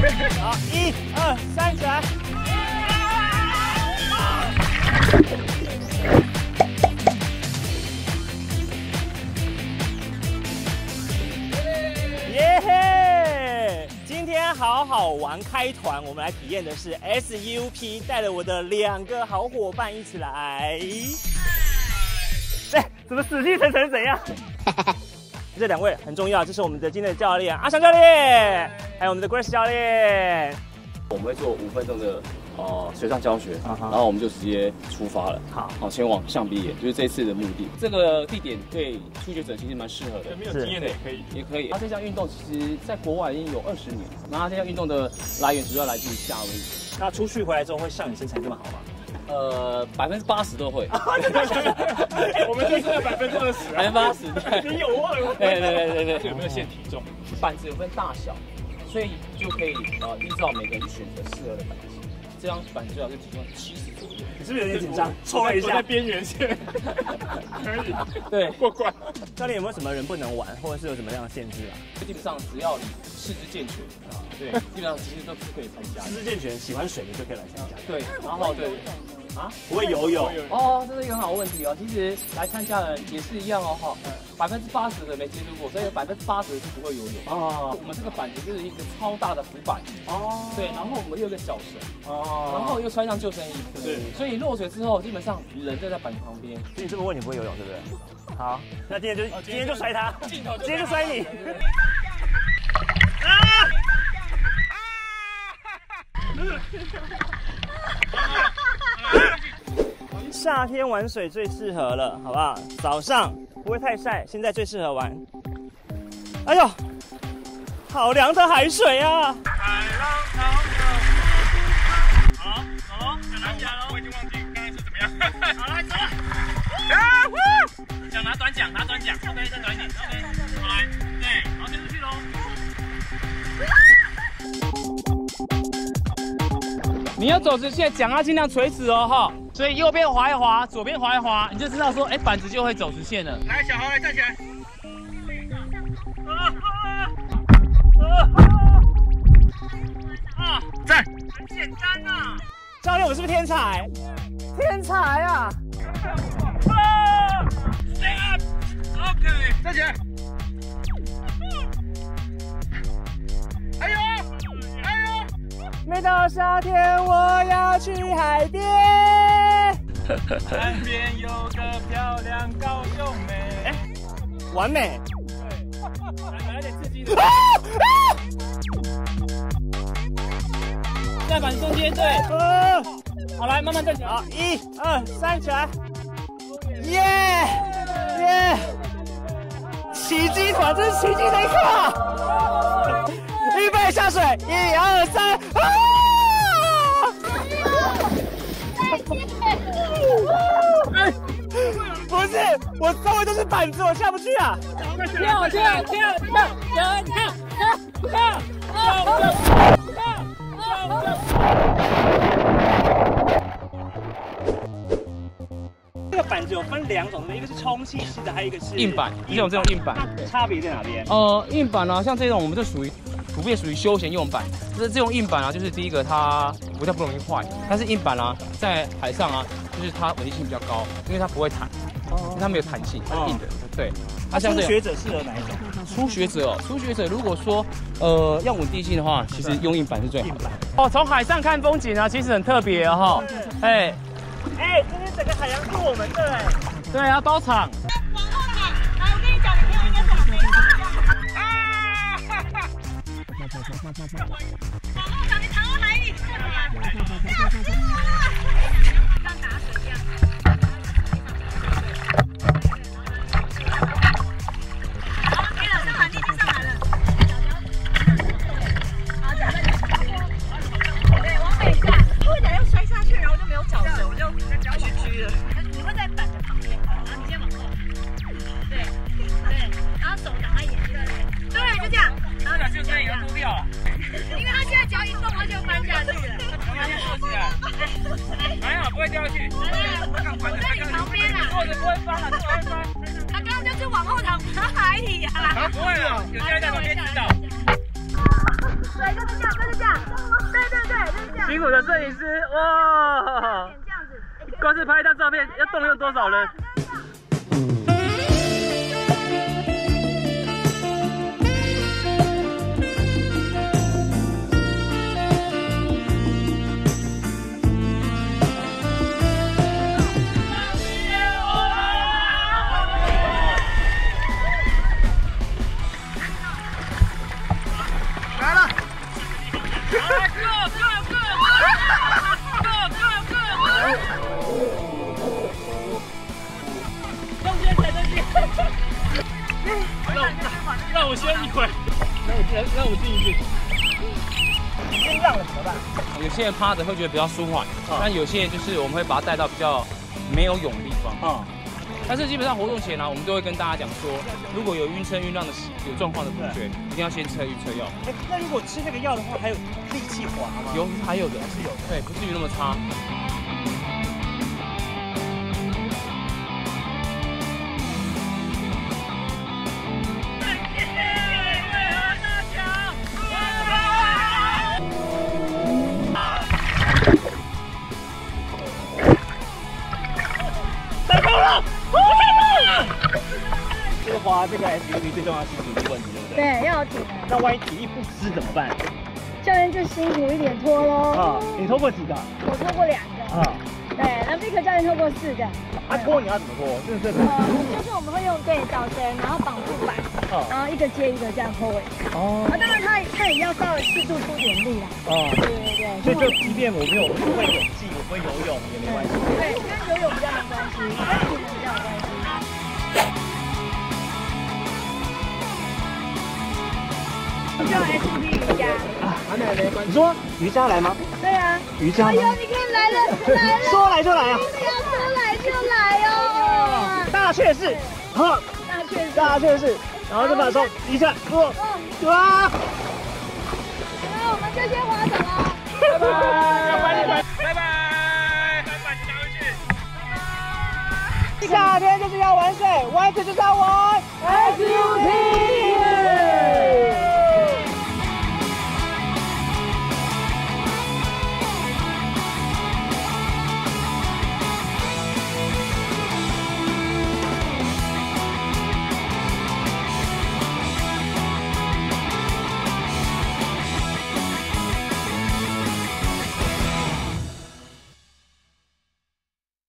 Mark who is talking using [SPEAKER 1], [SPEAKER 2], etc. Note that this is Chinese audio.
[SPEAKER 1] 好，一二三，起来！耶嘿！今天好好玩开团，我们来体验的是 SUP，带了我的两个好伙伴一起来。哎，怎么死气沉沉？怎样？这两位很重要，这是我们的今天的教练阿翔教练，还有我们的 Grace 教练。
[SPEAKER 2] 我们会做五分钟的呃水上教学，然后我们就直接出发了。
[SPEAKER 1] 好，
[SPEAKER 2] 好，前往象鼻岩，就是这次的目的。这个地点对初学者其实蛮适合的，
[SPEAKER 3] 没有经验的也可以，
[SPEAKER 2] 也可以。它这项运动其实在国外已经有二十年，那它这项运动的来源主要来自于夏威夷。
[SPEAKER 1] 那出去回来之后会像你身材这么好吗？
[SPEAKER 2] 呃，百分之八十都会。
[SPEAKER 3] 我们就是百分之二十，
[SPEAKER 2] 百分之八十。
[SPEAKER 3] 你有忘了？
[SPEAKER 2] 对对对对对。
[SPEAKER 3] 有没有限体重？
[SPEAKER 2] 板子有分大小。所以就可以呃依照每个人选择适合的板子，这张板子最好是体重七十左右。
[SPEAKER 1] 你是不是有点紧张？抽了一下，
[SPEAKER 3] 在边缘线。可以，
[SPEAKER 2] 对，
[SPEAKER 3] 过关。
[SPEAKER 1] 教练有没有什么人不能玩，或者是有什么样的限制啊？
[SPEAKER 2] 基本上只要你四肢健全啊，对，基本上其实都是可以参加。
[SPEAKER 1] 四肢健全，喜欢水的就可以来参加。
[SPEAKER 2] 对，然后对。
[SPEAKER 1] 啊，不会游泳。
[SPEAKER 2] 哦，这是一个很好问题哦。其实来参加的人也是一样哦，哈，百分之八十的没接触过，所以百分之八十是不会游泳。哦。我们这个板子就是一个超大的浮板。哦，对，然后我们又有个小绳。哦，然后又穿上救生衣，对，所以落水之后基本上人就在板子旁边。
[SPEAKER 1] 所以你这么问你不会游泳，对不对？好，那今天就今天就摔他，今天就摔你。夏天玩水最适合了，好不好？早上不会太晒，现在最适合玩。哎呦，好凉的海水啊！海浪淘淘。好，走喽，想拿奖喽！我已经忘记刚才是怎么样。好，来走。想拿短奖，拿短奖。OK，再短一点。OK，来，对，好，先出去喽。
[SPEAKER 2] 你要走直线，桨要尽量垂直哦，哈。所以右边滑一滑，左边滑一滑，你就知道说，哎，板子就会走直线了。
[SPEAKER 1] 来，小豪来站起来。啊，站。很简单呐。教练，我是不是天才？天才啊啊！Stay OK，站起来。还有，还有。每到夏天，我要去海边。岸边有个漂亮高雄妹，哎，完美。对，来来点刺激的。在板中间，对。好，来慢慢站起来。好，一二三，起来。耶耶！奇迹团，这是奇迹的一刻。预备下水，一二三。不我周围都是板子，我下不去啊！跳跳跳跳跳跳跳跳跳这个板子有分两种，一个是充气式的，还有一个是
[SPEAKER 2] 硬板。这种这种硬板，
[SPEAKER 1] 差别在哪边？
[SPEAKER 2] 呃，硬板呢，像这种我们就属于普遍属于休闲用板。就是这种硬板啊，就是第一个它不太不容易坏，但是硬板啊，在海上啊，就是它稳定性比较高，因为它不会弹。它没有弹性，它是硬的。对，
[SPEAKER 1] 它初学者适合哪一种？
[SPEAKER 2] 初学者哦，初学者如果说呃要稳定性的话，其实用硬板是最好的。哦，从海上看风景啊，其实很特别哈。
[SPEAKER 1] 哎，哎，今天整个海洋是我们的哎。
[SPEAKER 2] 对啊，包场。
[SPEAKER 4] 不会掉下去。真的，我在你旁边啊。坐着
[SPEAKER 2] 不会翻了，不会翻。
[SPEAKER 4] 他刚刚就是往后躺在海里呀、啊。
[SPEAKER 1] 他不会了，有教练在旁边指导。
[SPEAKER 5] 对，就是这样，就是这样。对对对，就是这样。
[SPEAKER 1] 辛苦的摄影师，哇！光是拍一张照片，要动用多少人？
[SPEAKER 3] 我先让我进一进。
[SPEAKER 1] 先让了怎么办？
[SPEAKER 2] 有些人趴着会觉得比较舒缓，但有些人就是我们会把它带到比较没有泳的地方。
[SPEAKER 1] 啊，
[SPEAKER 2] 但是基本上活动前呢、我们都会跟大家讲说，如果有晕车晕浪的有状况的同学，一定要先吃晕车药。
[SPEAKER 1] 哎，那如果吃那个药的话，还有力气滑吗？
[SPEAKER 2] 有还有的是有，对，不至于那么差。
[SPEAKER 1] 这个滑这个 SUV 最重要是体力问题，对不对？
[SPEAKER 5] 对，要有体能。
[SPEAKER 1] 那万一体力不支怎么办？
[SPEAKER 5] 教练就辛苦一点拖喽。
[SPEAKER 1] 啊，你拖过几个？
[SPEAKER 5] 我拖过两个。
[SPEAKER 1] 啊，
[SPEAKER 5] 对，那 Vic 教练拖过四个。
[SPEAKER 1] 啊拖你要怎么拖？这是
[SPEAKER 5] 呃，就是我们会用对导绳，然后绑住板，
[SPEAKER 1] 啊
[SPEAKER 5] 然后一个接一个这样拖尾。
[SPEAKER 1] 哦
[SPEAKER 5] 啊，当然他他也要稍微适度出点力啦。
[SPEAKER 1] 哦，
[SPEAKER 5] 对对对。
[SPEAKER 1] 所以就即便我没有不会泳技，我不会游泳也没关系。
[SPEAKER 5] 对，跟游泳比较没关系，叫 SUV 瑜伽。
[SPEAKER 1] 啊你说瑜伽来吗？
[SPEAKER 5] 对啊。
[SPEAKER 1] 瑜伽
[SPEAKER 5] 哎呦，你看来了来了，
[SPEAKER 1] 说来就来啊！
[SPEAKER 5] 真的要说来就来哦。
[SPEAKER 1] 大确是，好，
[SPEAKER 5] 那确实。
[SPEAKER 1] 大确是，然后就把手一下，做，
[SPEAKER 5] 嗯，
[SPEAKER 1] 哇！
[SPEAKER 5] 那我们就先滑走了。
[SPEAKER 1] 拜拜，
[SPEAKER 3] 拜拜。拜拜，板板拿回去。
[SPEAKER 1] 夏天就是要玩水，玩水就是要玩 SUP。